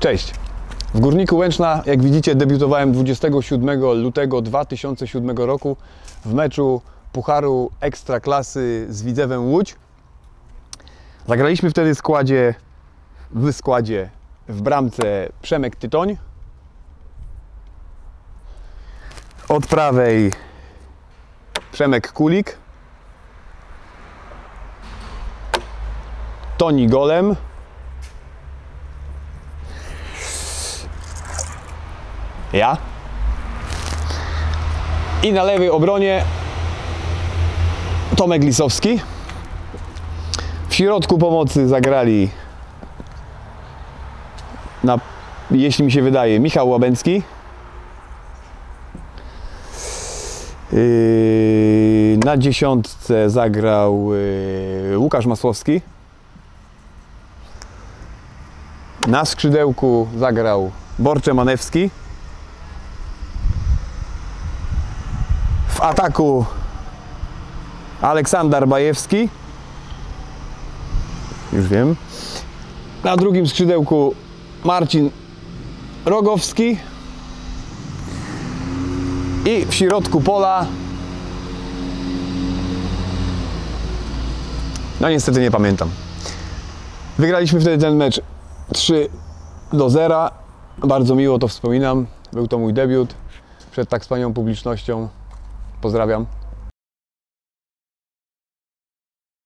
Cześć. W Górniku Łęczna, jak widzicie, debiutowałem 27 lutego 2007 roku w meczu Pucharu Ekstraklasy z Widzewem Łódź. Zagraliśmy wtedy w składzie, w składzie w bramce Przemek Tytoń. Od prawej Przemek Kulik. Toni Golem. Ja. I na lewej obronie Tomek Lisowski. W środku pomocy zagrali na, jeśli mi się wydaje, Michał Łabęcki. Yy, na dziesiątce zagrał yy, Łukasz Masłowski. Na skrzydełku zagrał Borcze Manewski. W ataku Aleksander Bajewski. Już wiem. Na drugim skrzydełku Marcin Rogowski. I w środku pola. No niestety nie pamiętam. Wygraliśmy wtedy ten mecz 3 do 0. Bardzo miło to wspominam. Był to mój debiut przed tak wspaniałą publicznością. Pozdrawiam.